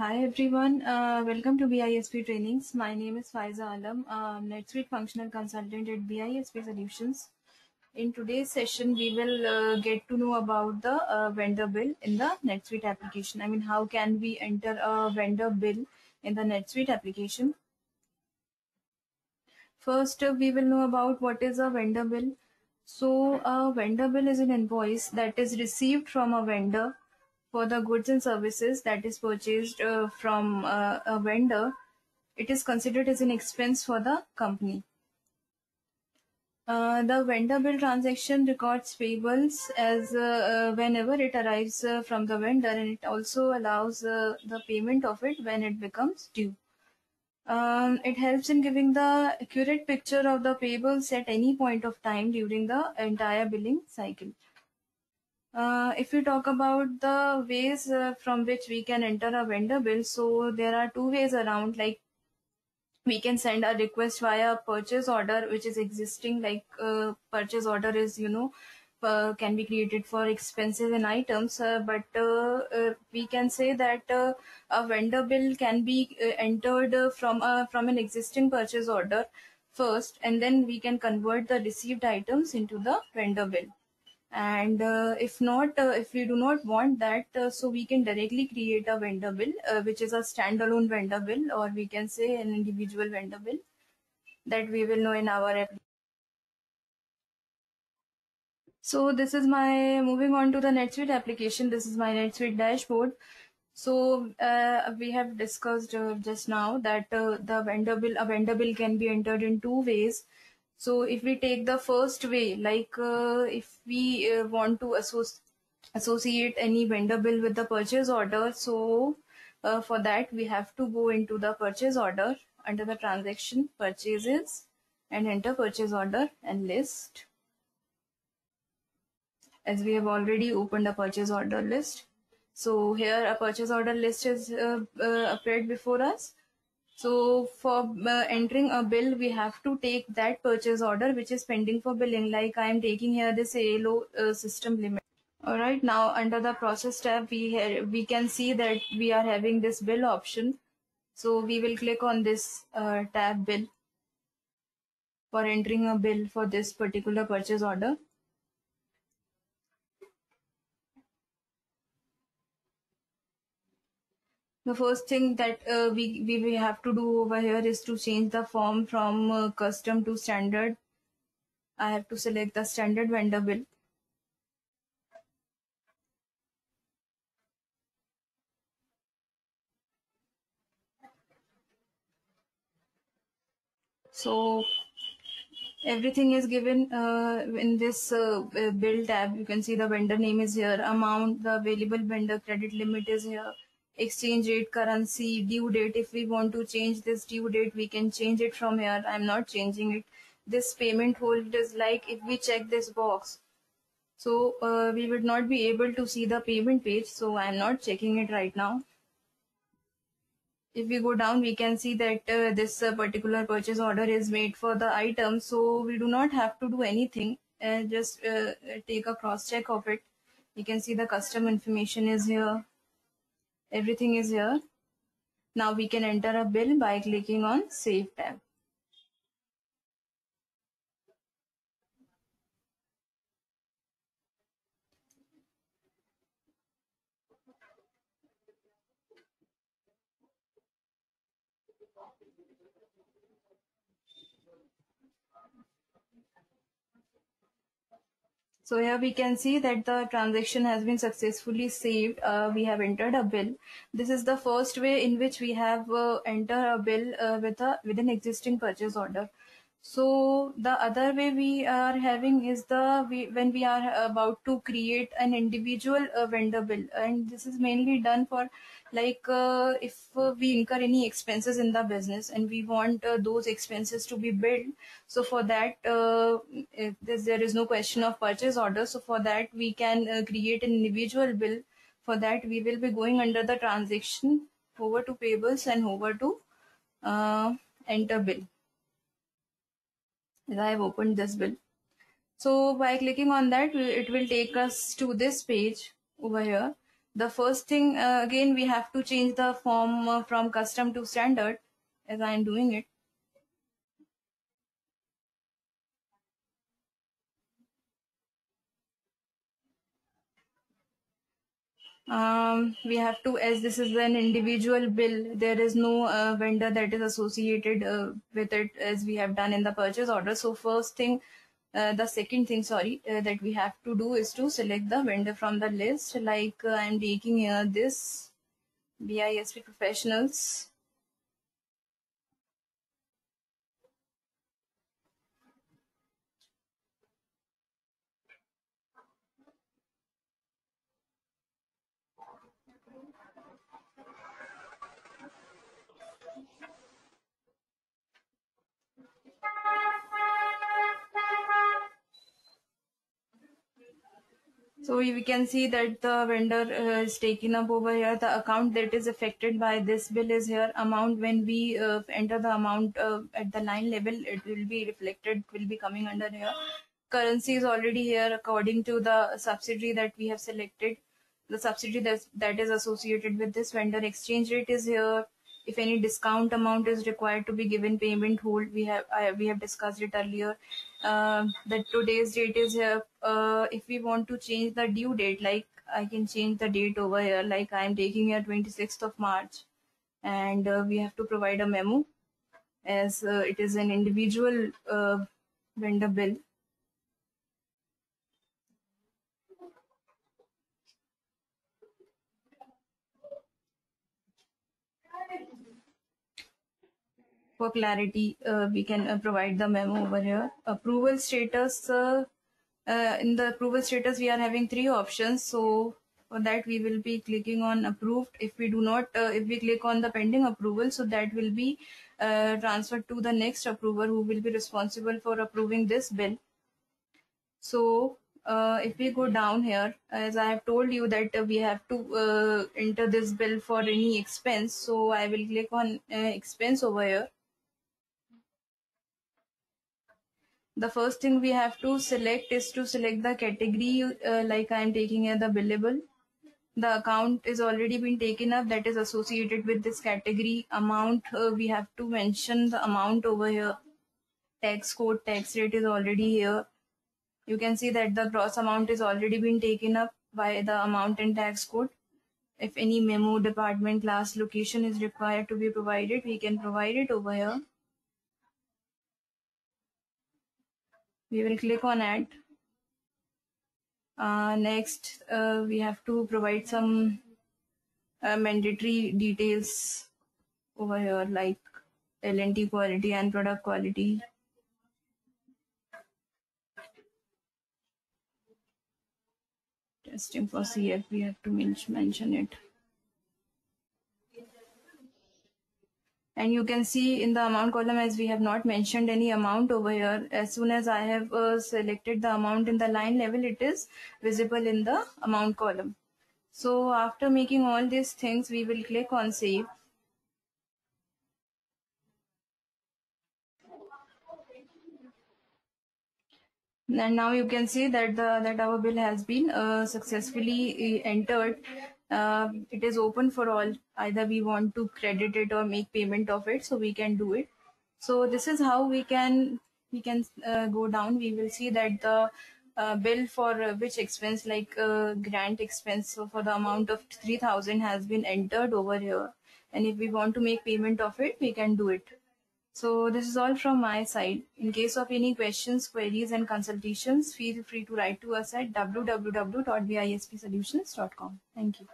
Hi everyone, uh, welcome to BISP trainings. My name is Faiza Alam, um, NetSuite functional consultant at BISP Solutions. In today's session, we will uh, get to know about the uh, vendor bill in the NetSuite application. I mean, how can we enter a vendor bill in the NetSuite application? First, uh, we will know about what is a vendor bill. So, a vendor bill is an invoice that is received from a vendor for the goods and services that is purchased uh, from uh, a vendor. It is considered as an expense for the company. Uh, the vendor bill transaction records payables as uh, uh, whenever it arrives uh, from the vendor and it also allows the payment of it when it becomes due. Um, it helps in giving the accurate picture of the payables at any point of time during the entire billing cycle. Uh, if we talk about the ways uh, from which we can enter a vendor bill, so there are two ways around. Like we can send a request via purchase order which is existing like uh, purchase order is you know uh, can be created for expenses and items uh, but uh, we can say that a vendor bill can be entered from a, from an existing purchase order first and then we can convert the received items into the vendor bill and uh, if not uh, if we do not want that uh, so we can directly create a vendor bill which is a standalone vendor bill or we can say an individual vendor bill that we will know in our so this is my moving on to the netsuite application. This is my netsuite dashboard. So uh, we have discussed uh, just now that uh, the vendor bill a vendor bill can be entered in two ways so if we take the first way, like uh, if we uh, want to associ associate any vendor bill with the purchase order, so uh, for that we have to go into the purchase order under the transaction purchases and enter purchase order and list. As we have already opened a purchase order list. So here a purchase order list is uh, uh, appeared before us. So for uh, entering a bill, we have to take that purchase order which is pending for billing. Like I am taking here this ALO uh, system limit. All right, now under the process tab, we we can see that we are having this bill option. So we will click on this uh, tab bill for entering a bill for this particular purchase order. The first thing that uh, we, we, we have to do over here is to change the form from uh, custom to standard. I have to select the standard vendor bill. So everything is given uh, in this uh, bill tab. You can see the vendor name is here, amount, the available vendor credit limit is here exchange rate, currency, due date. If we want to change this due date, we can change it from here. I'm not changing it. This payment hold is like if we check this box. So uh, we would not be able to see the payment page. So I'm not checking it right now. If we go down, we can see that uh, this uh, particular purchase order is made for the item. So we do not have to do anything. Uh, just uh, take a cross check of it. You can see the custom information is here everything is here. Now we can enter a bill by clicking on Save tab. So here we can see that the transaction has been successfully saved. Uh, we have entered a bill. This is the first way in which we have uh, entered a bill uh, with a with an existing purchase order. So the other way we are having is the we, when we are about to create an individual uh, vendor bill, and this is mainly done for like uh, if uh, we incur any expenses in the business and we want uh, those expenses to be billed so for that uh, there is no question of purchase order so for that we can uh, create an individual bill. For that we will be going under the transaction over to payables and over to uh, enter bill. I have opened this bill. So by clicking on that it will take us to this page over here the first thing uh, again we have to change the form uh, from custom to standard as I am doing it. Um, we have to, as this is an individual bill, there is no uh, vendor that is associated uh, with it as we have done in the purchase order. So first thing, the second thing, sorry, uh, that we have to do is to select the vendor from the list. Like uh, I'm taking here this BISP professionals. So we can see that the vendor uh, is taken up over here. The account that is affected by this bill is here. Amount when we uh, enter the amount uh, at the line level, it will be reflected, will be coming under here. Currency is already here according to the subsidiary that we have selected. The subsidiary that, that is associated with this vendor. Exchange rate is here if any discount amount is required to be given payment hold we have I, we have discussed it earlier. Uh, that today's date is here uh, if we want to change the due date like i can change the date over here like i am taking here 26th of march and uh, we have to provide a memo as uh, it is an individual uh, vendor bill for clarity, uh, we can uh, provide the memo over here. Approval status, uh, uh, in the approval status, we are having three options. So for that, we will be clicking on approved. If we do not, uh, if we click on the pending approval, so that will be uh, transferred to the next approver who will be responsible for approving this bill. So if we go down here, as I have told you that we have to enter this bill for any expense. So I will click on expense over here. The first thing we have to select is to select the category uh, like I am taking here the billable. The account is already been taken up that is associated with this category amount. Uh, we have to mention the amount over here. Tax code, tax rate is already here. You can see that the gross amount is already been taken up by the amount and tax code. If any memo, department, class, location is required to be provided, we can provide it over here. We will click on add. Uh, next uh, we have to provide some uh, mandatory details over here like LNT quality and product quality. Testing for CF we have to mention it and you can see in the amount column as we have not mentioned any amount over here as soon as I have uh, selected the amount in the line level it is visible in the amount column. So after making all these things we will click on save. And now you can see that the that our bill has been uh, successfully uh, entered uh, it is open for all. Either we want to credit it or make payment of it so we can do it. So this is how we can we can uh, go down. We will see that the uh, bill for uh, which expense like uh, grant expense so for the amount of 3000 has been entered over here. And if we want to make payment of it we can do it so this is all from my side. In case of any questions, queries and consultations, feel free to write to us at www.bispsolutions.com. Thank you.